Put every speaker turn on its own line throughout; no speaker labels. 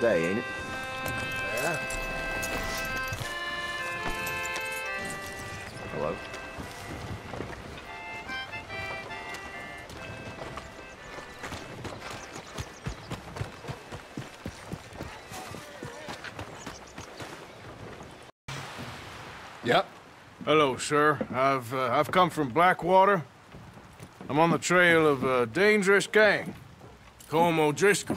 Nice day, ain't it?
Yeah.
Hello?
Yep.
Hello, sir. I've uh, I've come from Blackwater. I'm on the trail of a dangerous gang. Colm O'Driscoll.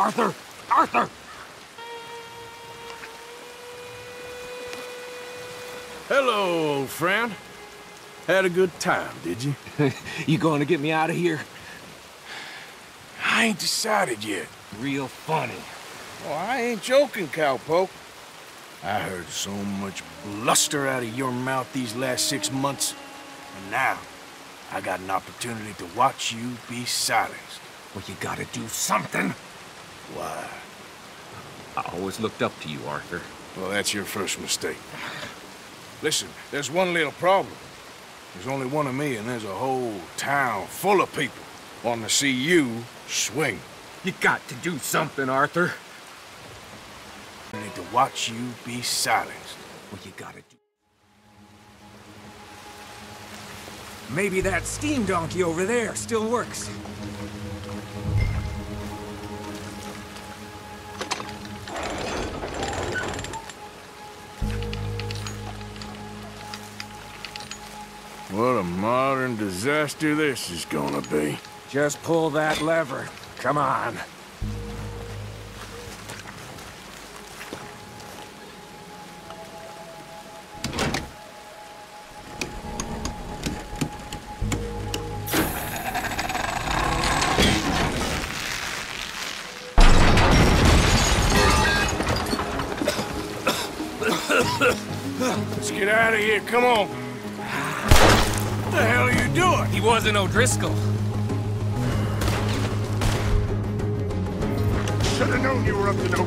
Arthur! Arthur!
Hello, old friend. Had a good time, did you?
You going to get me out of here?
I ain't decided yet.
Real funny.
Oh, I ain't joking, cowpoke. I heard so much bluster out of your mouth these last six months. And now, I got an opportunity to watch you be silenced.
Well, you gotta do something.
Why?
I always looked up to you, Arthur.
Well, that's your first mistake. Listen, there's one little problem. There's only one of me, and there's a whole town full of people wanting to see you swing.
You got to do something, Arthur.
I need to watch you be silenced.
Well, you gotta do... Maybe that steam donkey over there still works.
What a modern disaster this is gonna be.
Just pull that lever. Come on.
Doing?
O'Driscoll.
Should have known you were up to no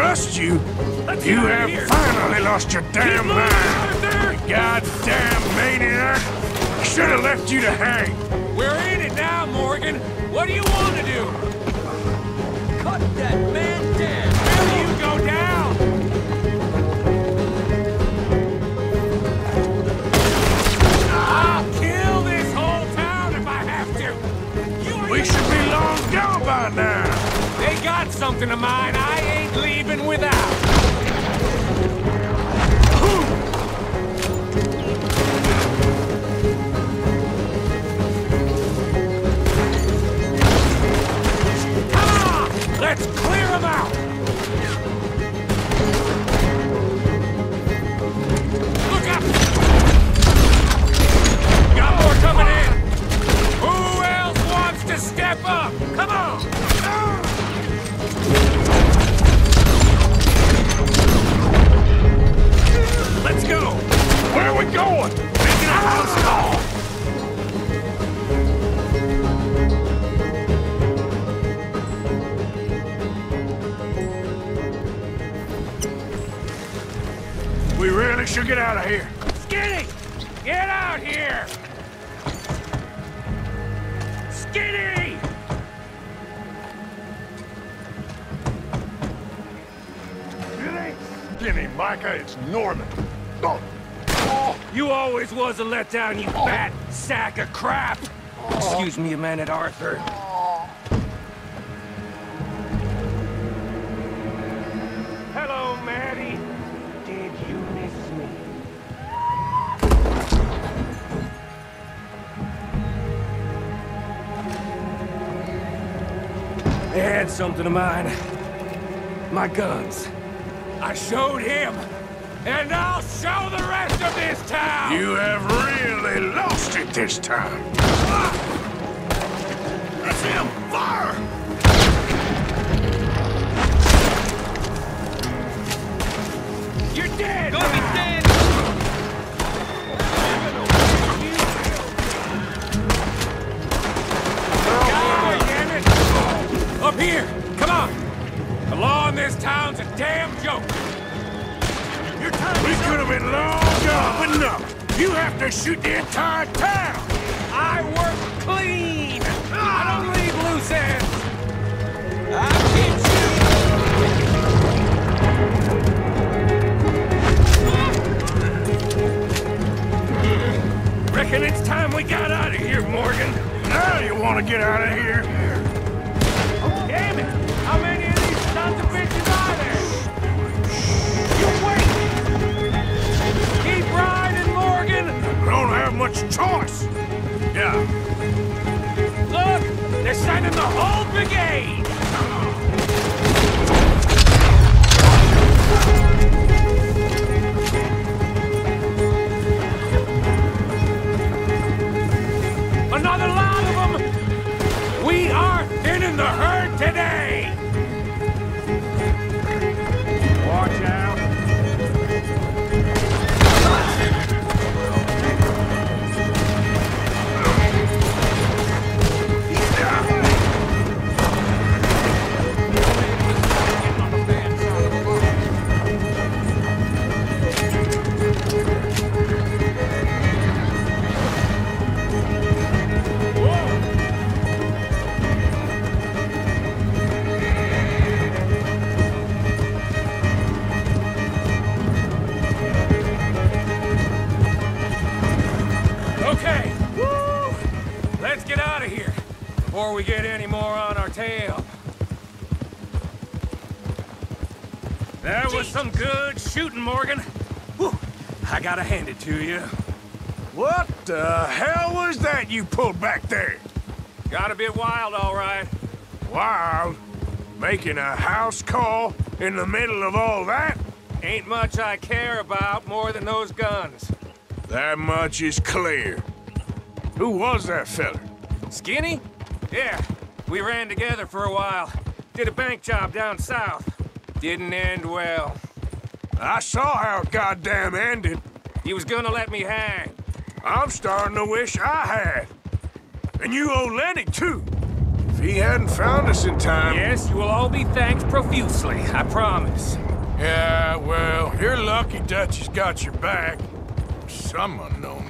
Trust
you?
Let's
You
get out of
have
here.
finally lost your damn
moving,
mind. Goddamn maniac. Should have left you to hang.
We're in it now, Morgan. What do you want to do? Cut that man down. Will you go down? I'll kill this whole town if I have to. You
We should be long gone by now.
They got something of mine I leaving without. Come! Let's clear them out! Skinny,
Micah, it's Norman. Oh, oh,
You always was a letdown, you oh. fat sack of crap! Excuse me a minute, Arthur. Hello, Maddie. Did you miss me? They had something of mine. My guns. I showed him, and I'll show the rest of this town!
You have really lost it this time. Ah!
That's him! Fire! You're dead! Gonna
You have to shoot the entire town.
I work clean! I don't leave loose ends! I'll get you! Reckon it's time we got out of here, Morgan.
Now you want to get out of here?
We get any more on our tail. That was some good shooting, Morgan. Whew. I gotta hand it to you.
What the hell was that you pulled back there?
Got a bit wild, all right.
Wild. Making a house call in the middle of all that?
Ain't much I care about more than those guns.
That much is clear. Who was that feller?
Skinny? Yeah, we ran together for a while. Did a bank job down south. Didn't end well.
I saw how it goddamn ended.
He was gonna let me hang.
I'm starting to wish I had. And you owe Lenny, too. If he hadn't found us in time...
Yes, you will all be thanked profusely, I promise.
Yeah, well, you're lucky Dutch has got your back. Some unknown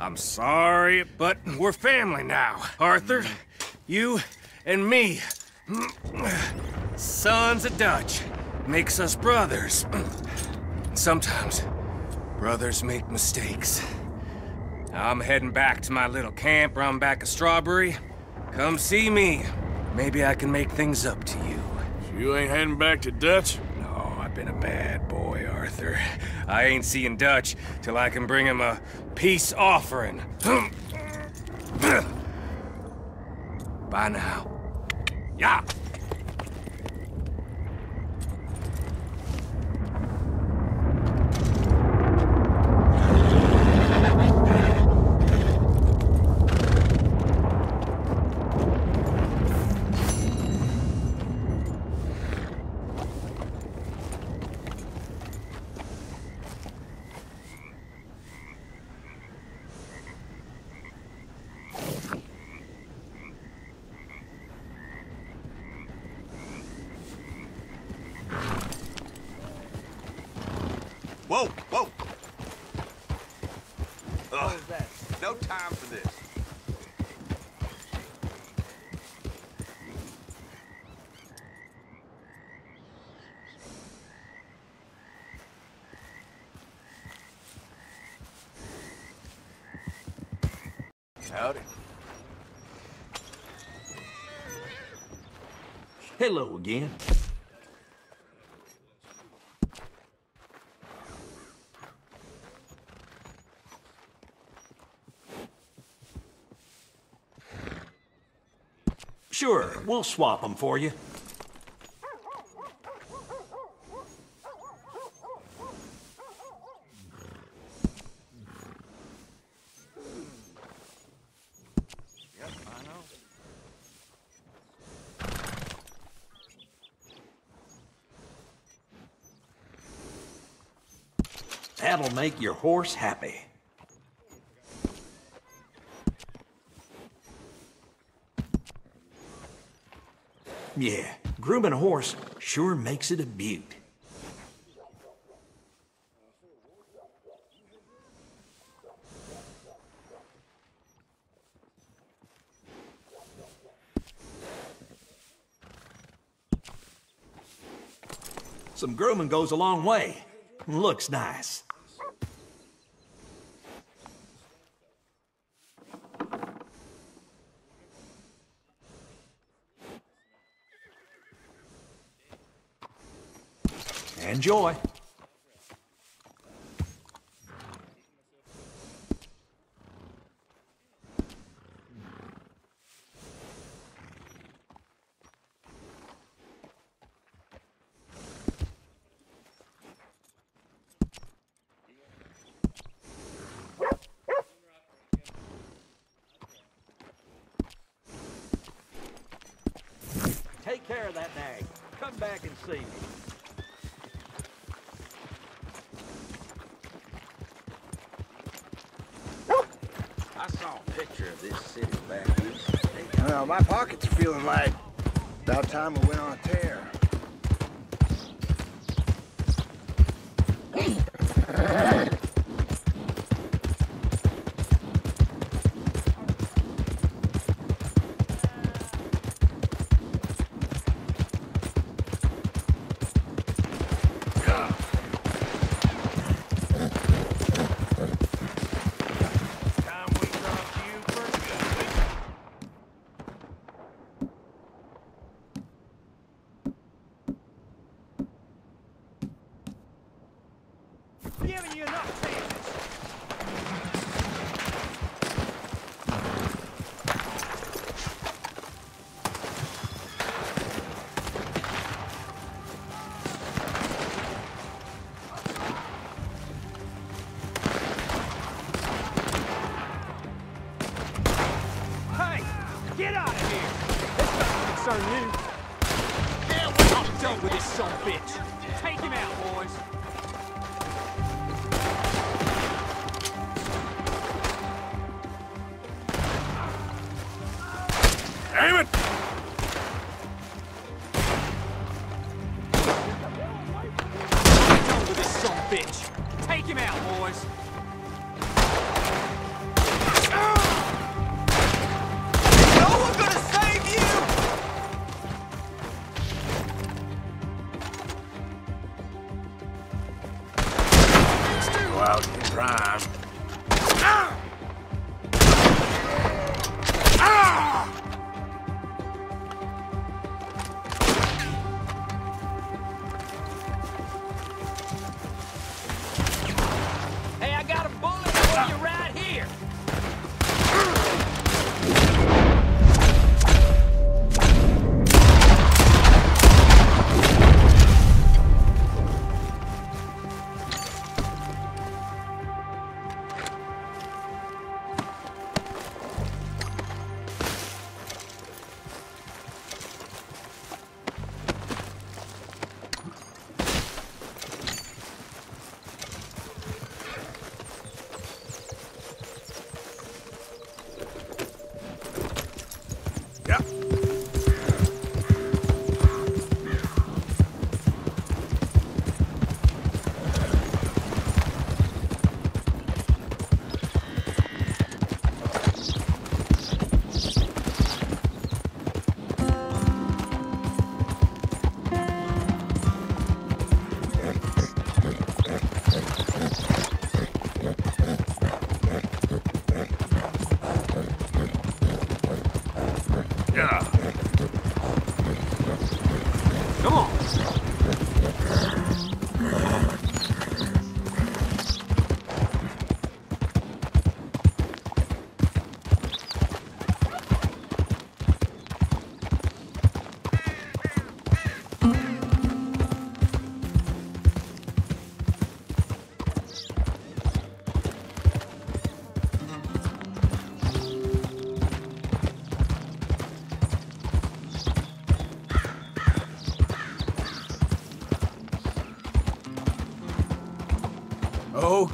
I'm sorry, but we're family now. Arthur, you and me. Sons of Dutch. Makes us brothers. Sometimes, brothers make mistakes. I'm heading back to my little camp round back of Strawberry. Come see me. Maybe I can make things up to you.
You ain't heading back to Dutch?
No, I've been a bad boy, Arthur. I ain't seeing Dutch till I can bring him a peace offering. Bye now. Yeah.
Whoa, whoa! Ugh, no time for this.
Hello again. Sure, we'll swap them for you. That'll make your horse happy. Yeah, grooming a horse sure makes it a beaut. Some grooming goes a long way. Looks nice. Enjoy. Take care of that nag. Come back and see me.
I saw a picture of this city back east.
Well, my pockets are feeling like about time we went on a tear.
here. This doesn't concern you. Yeah, we're not done with this son of a bitch. Take him out, boys.
Aim it!
I'm Done with this son of a bitch. Take him out, boys.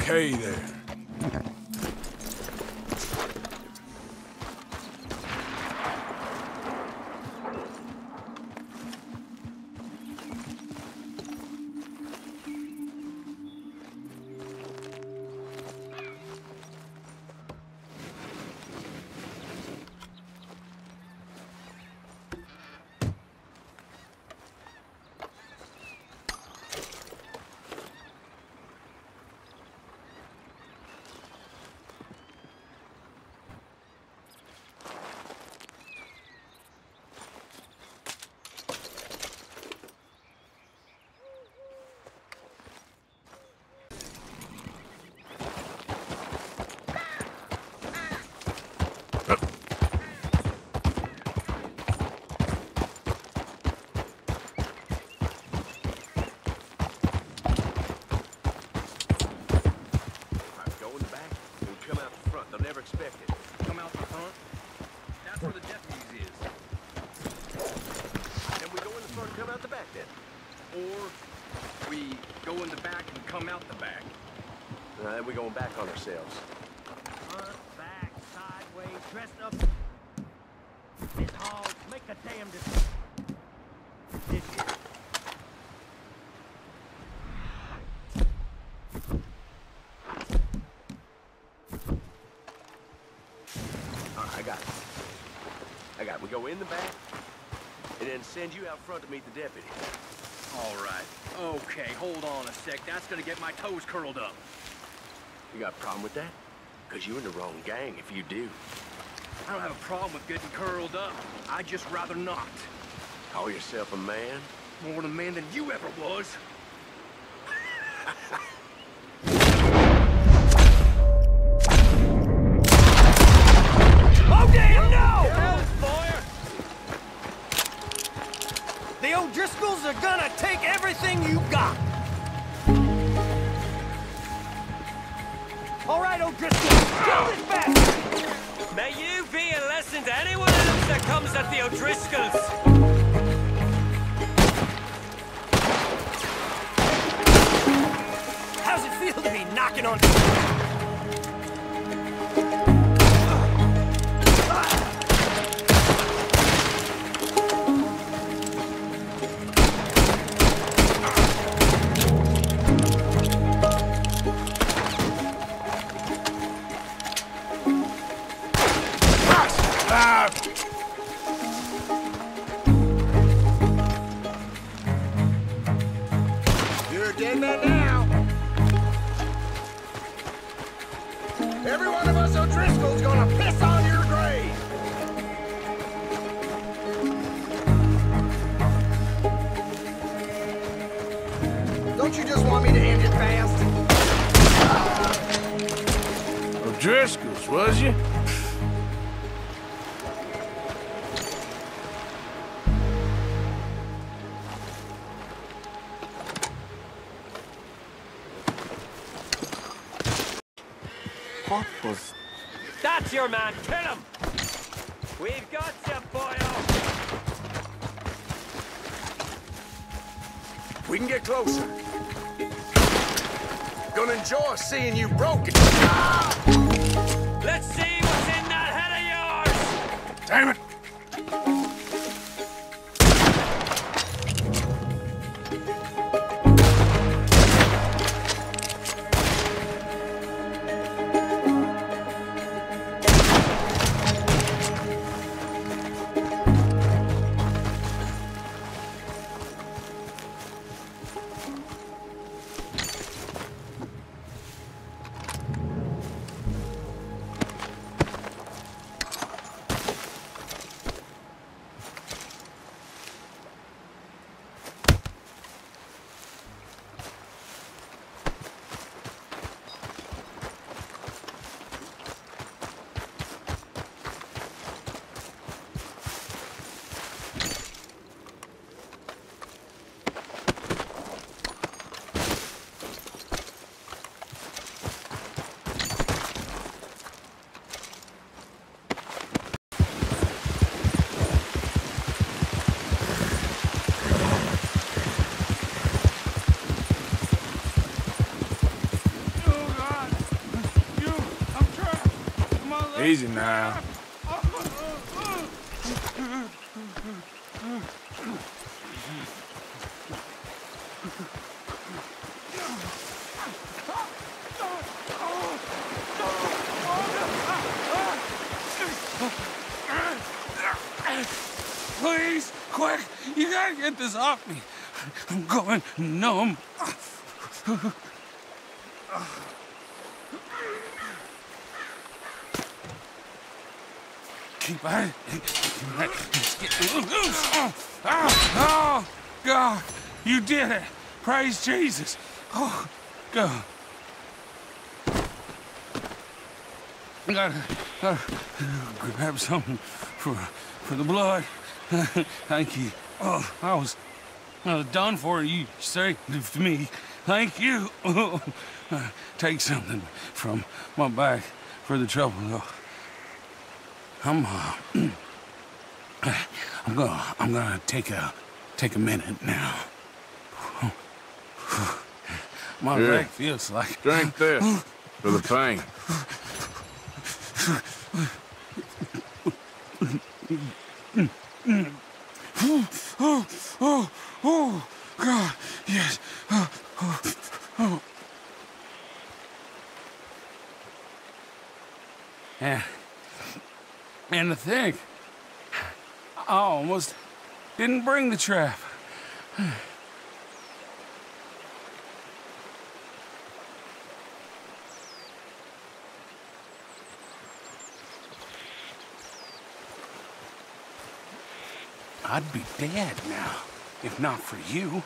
Okay there.
Go in the back and come out the front. They'll never expect it. Come out the front? That's where the deputies is. And we go in the front and come out the back then. Or we go in the back and come out the back. Uh, then we going
Front, back, sideways, dressed up. Hall, make a damn decision.
I got it. I got it. We go in the back and then send you out front to meet the deputy.
All right. Okay, hold on a sec. That's gonna get my toes curled up.
You got a problem with that? Because you're in the wrong gang if you do.
I don't have a problem with getting curled up. I'd just rather not.
Call yourself a man?
More of a man than you ever was.
Oh, damn, no!
The O'Driscolls are gonna take everything you got. All right, O'Driscoll, kill this bastard.
May you be a lesson to anyone else that comes at the O'Driscolls.
How's it feel to be knocking on?
Closer. Gonna enjoy seeing you broken.
Let's see what's in that head of yours!
Damn it! Easy now.
Please, quick! You gotta get this off me. I'm going numb. Keep at it. It's loose. Oh, oh, oh, God. You did it. Praise Jesus. Oh, God. I gotta, gotta grab something for, for the blood. Thank you. Oh, I was, I was done for you saved me. Thank you. Take something from my back for the trouble, though. I'm, uh, I'm gonna, I'm gonna take a, take a minute now. My
Here.
leg feels like.
Drink this for the pain.
Oh, oh, oh, God, yes. Oh, oh, oh. And, and to think, I almost didn't bring the trap. I'd be dead now, if not for you.